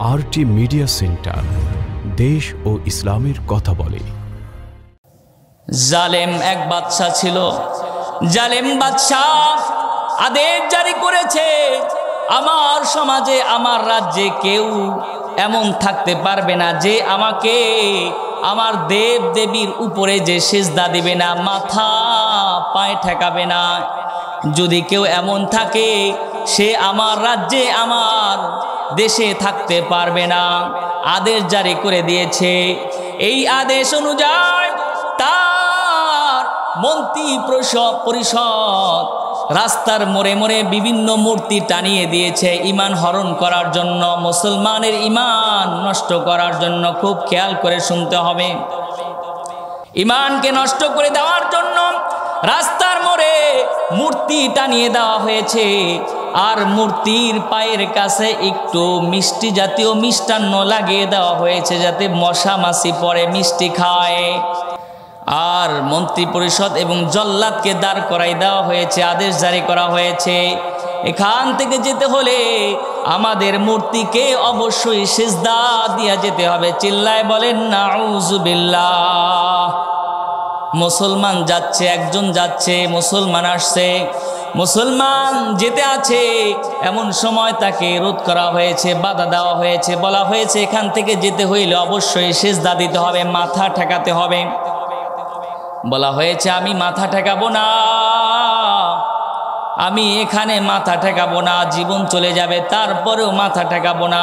RT media centre দেশ ও ইসলামের কথা বলে। জালেম এক বাদশাহ ছিল। জালেম বাদশাহ আদেশ জারি করেছে, আমার সমাজে, আমার রাজ্যে কেউ এমন থাকতে পারবে না যে আমাকে আমার দেব দেবীর উপরে যে সেজদা দিবে না, মাথা পায়ে ঠেকাবে না। যদি কেউ এমন থাকে, সে আমার রাজ্যে, আমার দেশে থাকতে পারবে না। আদেশ জারি করে দিয়েছে। এই আদেশ অনুযায়ী তার মন্ত্রী পরিষদ রাস্তার মোড়ে মোড়ে বিভিন্ন মূর্তি টানিয়ে দিয়েছে ইমান হরণ করার জন্য। মুসলমানের ইমান নষ্ট করার জন্য খুব খেয়াল করে শুনতে হবে। ইমানকে নষ্ট করে দেওয়ার জন্য রাস্তার মোড়ে মূর্তি টানিয়ে দেওয়া হয়েছে। আর মূর্তির পায়ের কাছে একটু মিষ্টি জাতীয় মিষ্টান্ন লাগিয়ে দেওয়া হয়েছে যাতে মশা মাছি পরে মিষ্টি খায়। আর মন্ত্রী পরিষদ এবং জল্লাদকে দাঁড় করাই দেওয়া হয়েছে, আদেশ জারি করা হয়েছে। এখান থেকে যেতে হলে আমাদের মূর্তিকে অবশ্যই সেজদা দিয়া যেতে হবে। চিল্লায় বলেন নাউজুবিল্লাহ মুসলমান যাচ্ছে, একজন যাচ্ছে, মুসলমান আসছে। মুসলমান যেতে আছে, এমন সময় তাকে রোধ করা হয়েছে, বাধা দেওয়া হয়েছে, বলা হয়েছে এখান থেকে যেতে হইলে অবশ্যই শেষ সেজদা দিতে হবে, মাথা ঠেকাতে হবে। বলা হয়েছে, আমি মাথা ঠেকাবো না। আমি এখানে মাথা ঠেকাবো না, জীবন চলে যাবে, তারপরেও মাথা ঠেকাবো না।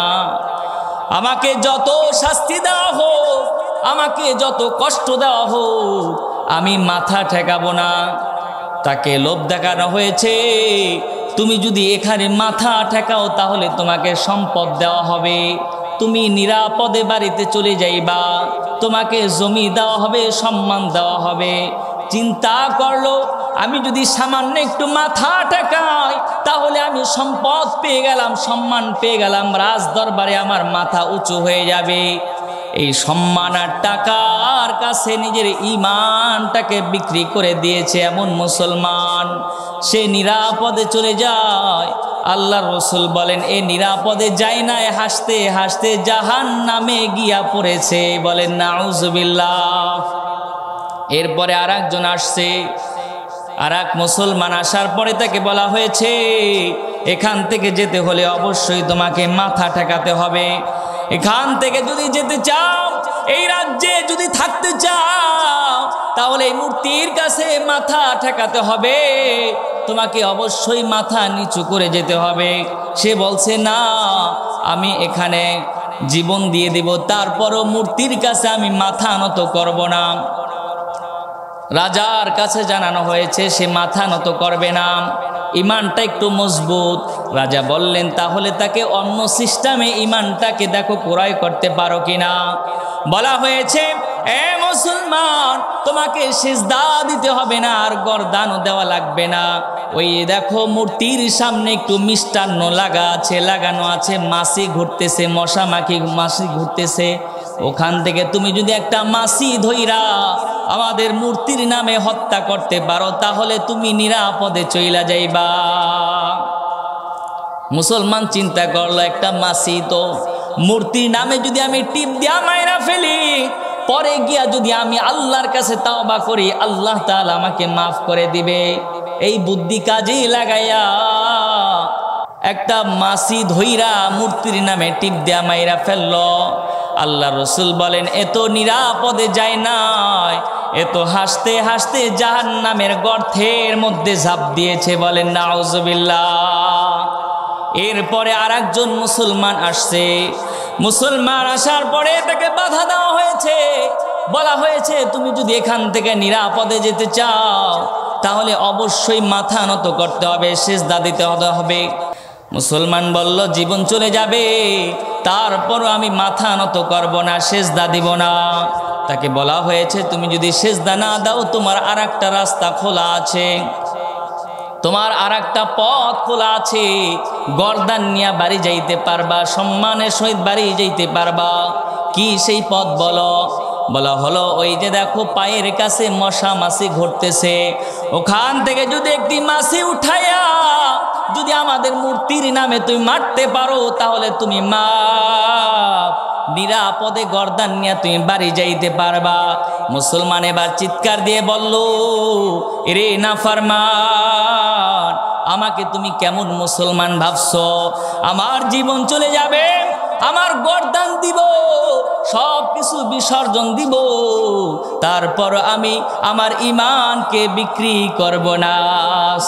আমাকে যত শাস্তি দেওয়া হোক, আমাকে যত কষ্ট দেওয়া হোক, আমি মাথা ঠেকাবো না। তাকে লোভ দেখানো হয়েছে। তুমি যদি এখানে মাথা ঠেকাও তাহলে তোমাকে সম্পদ দেওয়া হবে। তুমি নিরাপদে বাড়িতে চলে যাইবা, তোমাকে জমি দেওয়া হবে, সম্মান দেওয়া হবে। চিন্তা করল, আমি যদি সামান্য একটু মাথা ঠেকাই, তাহলে আমি সম্পদ পেয়ে গেলাম, সম্মান পেয়ে গেলাম রাজ দরবারে আমার মাথা উঁচু হয়ে যাবে। এই সম্মান আর টাকার কাছে নিজের ইমানটাকে বিক্রি করে দিয়েছে এমন মুসলমান। সে নিরাপদে চলে যায়। আল্লাহ রসুল বলেন, এ নিরাপদে যায় না হাসতে হাসতে জাহান নামে গিয়া পড়েছে। বলেন, নাউজবিল্লাহ। এরপরে আর একজন আসছে। আর এক মুসলমান আসার পরে তাকে বলা হয়েছে, এখান থেকে যেতে হলে অবশ্যই তোমাকে মাথা ঠেকাতে হবে। এখান থেকে যদি যেতে চাও, এই রাজ্যে যদি থাকতে চাও, তাহলে এই মূর্তির কাছে মাথা ঠেকাতে হবে। তোমাকে অবশ্যই মাথা নিচু করে যেতে হবে। সে বলছে, না, আমি এখানে জীবন দিয়ে দেব, তারপরও মূর্তির কাছে আমি মাথা নত করব না। রাজার কাছে জানানো হয়েছে, সে মাথা নত করবে না। ইমানটা একটু মজবুত। রাজা বললেন, তাহলে তাকে অন্য সিস্টেমে ইমানটাকে দেখো ক্রয় করতে পারো কিনা? বলা হয়েছে, এ মুসলমান, তোমাকে সেজদা দিতে হবে না, আর গরদানও দেওয়া লাগবে না। ওই দেখো মূর্তির সামনে একটু মিষ্টান্ন লাগা আছে, লাগানো আছে মাসি ঘুরতেছে, মশা মাখি মাসি ঘুরতেছে। ওখান থেকে তুমি যদি একটা মাসি ধইরা আমাদের মূর্তির নামে হত্যা করতে পারো, তাহলে তুমি নিরাপদে চইলা যাইবা। মুসলমান চিন্তা করল, একটা মাসি তো মূর্তির নামে যদি আমি টিপ দিয়া মাইরা ফেলি, পরে গিয়া যদি আমি আল্লাহর কাছে তাওবা করি, আল্লাহ তাআলা আমাকে মাফ করে দিবে। এই বুদ্ধি কাজেই লাগাইয়া একটা মাসি ধইরা মূর্তির নামে টিপ দেয়া মাইরা ফেলল। আল্লাহ রসুল বলেন, এত নিরাপদে যায় নাই, এত হাসতে হাসতে জাহান নামের গর্থের মধ্যে ঝাঁপ দিয়েছে। বলেন, নাউজবিল্লাহ। এরপরে আর একজন মুসলমান আসছে। মুসলমান আসার পরে তাকে বাধা দেওয়া হয়েছে। বলা হয়েছে, তুমি যদি এখান থেকে নিরাপদে যেতে চাও, তাহলে অবশ্যই মাথা নত করতে হবে শেষ দিতে হবে। মুসলমান বলল, জীবন চলে যাবে তারপরও আমি মাথা নত করব না, সেজদা দিব না। তাকে বলা হয়েছে, তুমি যদি সেজদা না দাও, তোমার আর রাস্তা খোলা আছে। তোমার আর একটা পথ খোলা আছে। গরদান নিয়ে বাড়ি যাইতে পারবা, সম্মানের সহিত বাড়ি যাইতে পারবা। কি সেই পথ বলো? বলা হলো, ওই যে দেখো, পায়ের কাছে মশা মাসি ঘুরতেছে। ওখান থেকে যদি একটি মাসি উঠাইয়া যদি আমাদের মূর্তির নামে তুমি মারতে পারো, তাহলে তুমি মা নিরাপদে গর্দান নিয়ে তুমি বাড়ি যাইতে পারবা। মুসলমান এবার চিৎকার দিয়ে বলল রে না ফারমান, আমাকে তুমি কেমন মুসলমান ভাবছ? আমার জীবন চলে যাবে, আমার গরদান দিব সব কিছু বিসর্জন দিব। তারপর আমি আমার ইমানকে বিক্রি করব না।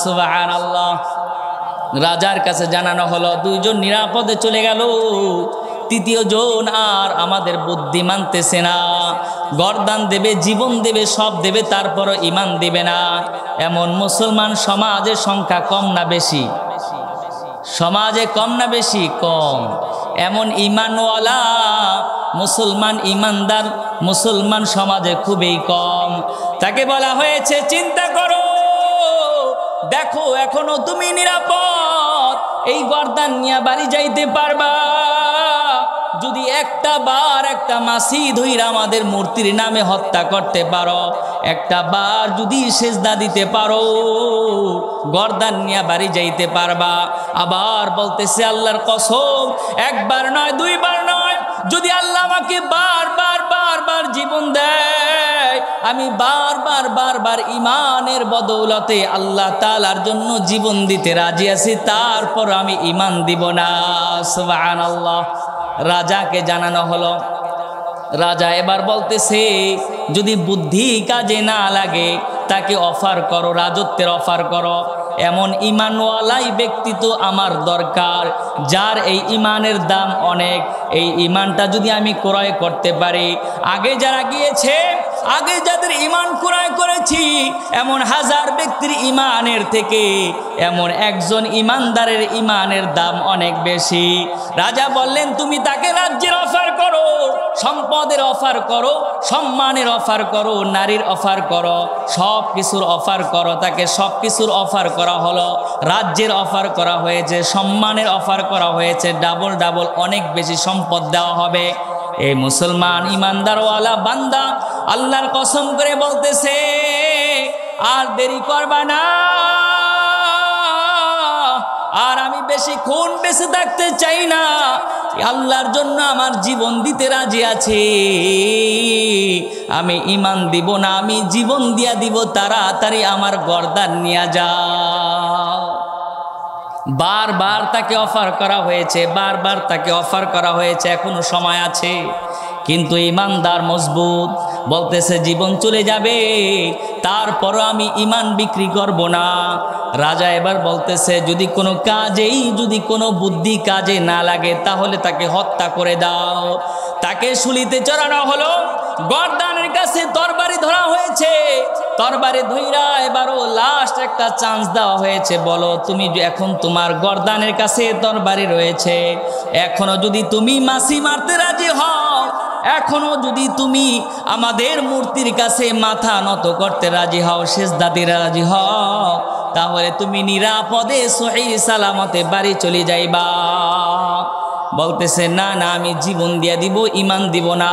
সুবাহান আল্লাহ রাজার কাছে জানানো হলো, দুইজন নিরাপদে চলে গেল। তৃতীয় জন আর আমাদের বুদ্ধি মানতেছে না। গরদান দেবে, জীবন দেবে, সব দেবে, তারপরও ইমান দেবে না। এমন মুসলমান সমাজের সংখ্যা কম না বেশি? সমাজে কম না বেশি? কম। এমন ইমানওয়ালা মুসলমান ইমানদার মুসলমান সমাজে খুবই কম। তাকে বলা হয়েছে, চিন্তা করো, দেখো এখনও তুমি নিরাপদ এই গর্দান নিয়ে বাড়ি যাইতে পারবা। যদি একটা বার একটা মাসি ধইরা আমাদের মূর্তির নামে হত্যা করতে পারো, একটা বার যদি সেজদা দিতে পারো, গর্দান নিয়ে বাড়ি যাইতে পারবা। আবার বলতেছে, আল্লাহর কসম, একবার নয়, দুইবার নয়, যদি আল্লাহ আমাকে বারবার আমি বারবার বারবার ইমানের বদৌলতে আল্লাহ তালার জন্য জীবন দিতে রাজি আছি, তারপর আমি ইমান দিব না। সুবাহ আল্লাহ রাজাকে জানানো হলো। রাজা এবার বলতেছে, যদি বুদ্ধি কাজে না লাগে, তাকে অফার করো, রাজত্বের অফার করো। এমন ইমানওয়ালাই ব্যক্তি তো আমার দরকার, যার এই ইমানের দাম অনেক। এই ইমানটা যদি আমি ক্রয় করতে পারি, আগে যারা গিয়েছে আগে যাদের ইমান ক্রয় করেছি, এমন হাজার ব্যক্তির ইমানের থেকে এমন একজন ইমানদারের ইমানের দাম অনেক বেশি। রাজা বললেন, তুমি তাকে রাজ্যের অফার করো, সম্পদের অফার করো, সম্মানের অফার করো, নারীর অফার করো সব কিছুর অফার করো। তাকে সব কিছুর অফার করা হলো। রাজ্যের অফার করা হয়েছে, সম্মানের অফার করা হয়েছে। ডাবল ডাবল অনেক বেশি সম্পদ দেওয়া হবে। এই মুসলমান ইমানদারওয়ালা বান্দা আল্লাহর কসম করে বলতেছে, আর দেরি করবা না। আর আমি বেশি খুন বেঁচে থাকতে চাই না। আল্লাহর জন্য আমার জীবন দিতে রাজি আছে। আমি ইমান দিব না, আমি জীবন দিয়া দিব, তাড়াতাড়ি আমার গর্দান নিয়ে যাও। বারবার তাকে অফার করা হয়েছে, বারবার তাকে অফার করা হয়েছে, এখনও সময় আছে। কিন্তু ইমানদার মজবুত, বলতেছে, জীবন চলে যাবে, তারপরও আমি ইমান বিক্রি করব না। রাজা এবার বলতেছে, যদি কোনো কাজেই, যদি কোনো বুদ্ধি কাজে না লাগে, তাহলে তাকে হত্যা করে দাও। তাকে শুলিতে চড়ানো হলো। গরদানের কাছে তরবারি ধরা হয়েছে। তরবারি ধইরা এবারও লাস্ট একটা চান্স দেওয়া হয়েছে। বলো, তুমি এখন তোমার গরদানের কাছে তরবারি রয়েছে, এখনও যদি তুমি মাসি মারতে রাজি হও, এখনও যদি তুমি আমাদের মূর্তির কাছে মাথা নত করতে রাজি হও শেষ দাদিরা রাজি হও, তাহলে তুমি নিরাপদে সহি সালামতে বাড়ি চলে যাইবা। বলতেছে, না না, আমি জীবন দিয়ে দিব ইমান দিব না।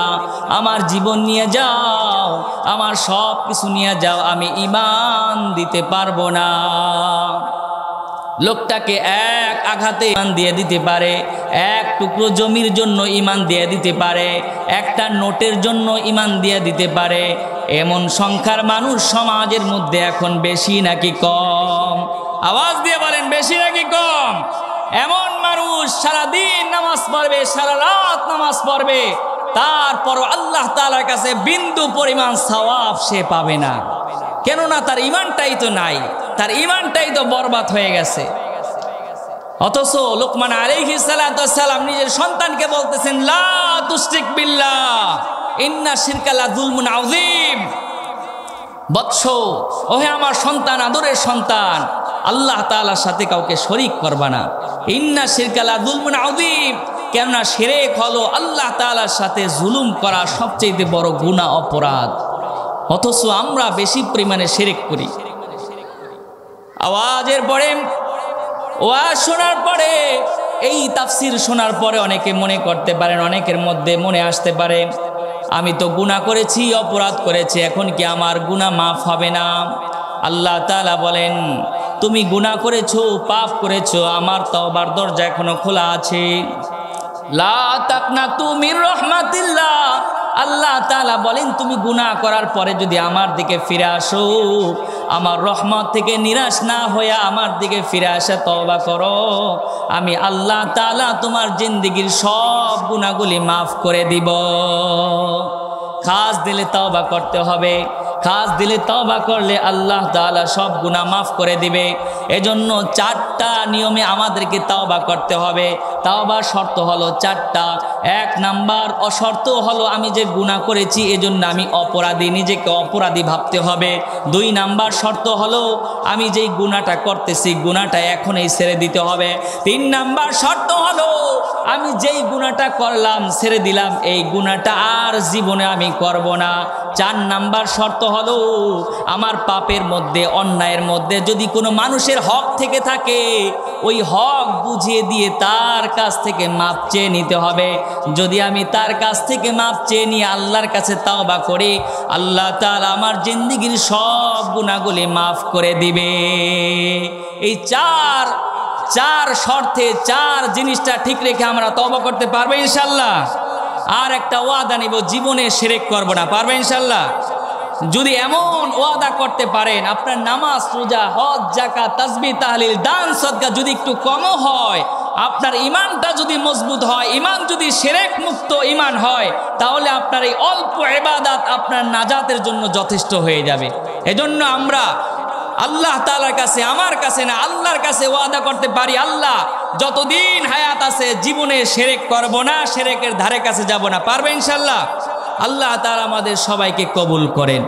আমার জীবন নিয়ে যাও, আমার সব কিছু নিয়ে যাও, আমি ইমান দিতে পারব না। লোকটাকে এক আঘাতে ইমান দিয়ে দিতে পারে, এক টুকরো জমির জন্য ইমান দিয়ে দিতে পারে, একটা নোটের জন্য ইমান দিয়ে দিতে পারে। এমন সংখ্যার মানুষ সমাজের মধ্যে এখন বেশি নাকি কম? আওয়াজ দিয়ে বলেন, বেশি নাকি কম? এমন মানুষ সারাদিন নামাজ পড়বে, সারা রাত নামাজ পড়বে। তারপর আল্লাহ তালার কাছে বিন্দু পরিমাণ সওয়াব সে পাবে না। কেননা তার ইমানটাই তো নাই, তার ইমানটাই তো বরবাদ হয়ে গেছে। অথচ লোকমান আলাইহি সালাম নিজের সন্তানকে বলতেছেন, লা আযীম। বৎস, ওহে আমার সন্তান, আদরের সন্তান আল্লাহ তাআলার সাথে কাউকে শরিক করবা না। ইন্না শিরকালা যুলমুন আযীম। কেননা শিরেক হলো আল্লাহ তালার সাথে জুলুম করা সবচেয়ে বড় গুনাহ, অপরাধ। অথচ আমরা বেশি পরিমাণে শিরেক করি। আওয়াজের পরে, ওয়াজ শোনার পরে, এই তাফসির শোনার পরে অনেকে মনে করতে পারেন, অনেকের মধ্যে মনে আসতে পারে, আমি তো গুণা করেছি, অপরাধ করেছি, এখন কি আমার গুণা মাফ হবে না? আল্লাহ তালা বলেন তুমি গুণা করেছ, পাপ করেছ, আমার তওবার দরজা এখনও খোলা আছে। লা রহমাতিল্লাহ। আল্লাহ তাআলা বলেন, তুমি গুনাহ করার পরে যদি আমার দিকে ফিরে আসো, আমার রহমত থেকে নিরাশ না হয়ে আমার দিকে ফিরে আসে তওবা করো। আমি আল্লাহ তালা তোমার জিন্দিগির সব গুনাহগুলি মাফ করে দিব। খাস দিলে তওবা করতে হবে। খাস দিলে তওবা করলে আল্লাহ তাআলা সব গুনাহ মাফ করে দিবে। এজন্য চারটা নিয়মে আমাদেরকে তাওবা করতে হবে। তাওবার শর্ত হলো চারটা। এক নাম্বার, অশর্ত হলো আমি যে গুনাহ করেছি, এজন্য আমি অপরাধী, নিজেকে অপরাধী ভাবতে হবে। দুই নাম্বার শর্ত হলো আমি যেই গুনাহটা করতেছি, গুনাহটা এখনই ছেড়ে দিতে হবে। তিন নাম্বার শর্ত হলো আমি যেই গুনাহটা করলাম, ছেড়ে দিলাম, এই গুনাহটা আর জীবনে আমি করব না। চার নাম্বার শর্ত হলো, আমার পাপের মধ্যে, অন্যায়ের মধ্যে যদি কোনো মানুষের হক থেকে থাকে, ওই হক বুঝিয়ে দিয়ে তার কাছ থেকে মাপ চেয়ে নিতে হবে। যদি আমি তার কাছ থেকে মাপ চেয়ে নিয়ে আল্লাহর কাছে তাওবা করি, আল্লাহ তার আমার জিন্দিগির সব গুণাগুলি মাফ করে দিবে। এই চার চার শর্তে চার জিনিসটা ঠিক রেখে আমরা তবা করতে পারব ইনশাল্লাহ আর একটা ওয়াদা নিব, জীবনে সেরেক করব না, পারবে ইনশাল্লাহ যদি এমন ওয়াদা করতে পারেন, আপনার নামাজ, রোজা, হজ জাকা তাসবি তাহলিল, দান, সদকা যদি একটু কমও হয়, আপনার ইমানটা যদি মজবুত হয় ইমান যদি সেরেক মুক্ত ইমান হয়, তাহলে আপনার এই অল্প এবাদাত আপনার নাজাতের জন্য যথেষ্ট হয়ে যাবে। এজন্য আমরা আল্লাহ তালার কাছে, আমার কাছে না, আল্লাহর কাছে ওয়াদা করতে পারি। আল্লাহ, যতদিন হায়াত আছে, জীবনে সেরেক করব না, সেরেকের ধারে কাছে যাব না। পারবে ইনশাল্লাহ আল্লাহ তালা আমাদের সবাইকে কবুল করেন।